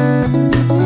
Música